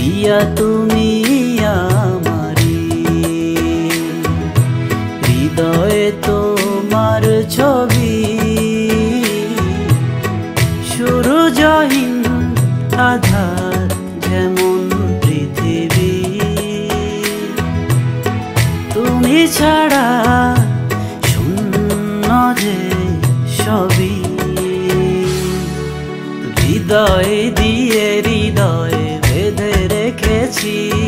দিয়া তুমি আমারি। হৃদয়ে তোমার ছবি। সূর্যহীন আধার যেমন পৃথিবী। তুমি ছাড়া শূন্য যে সবই। হৃদয় দিয়ে হৃদয়ে écrit.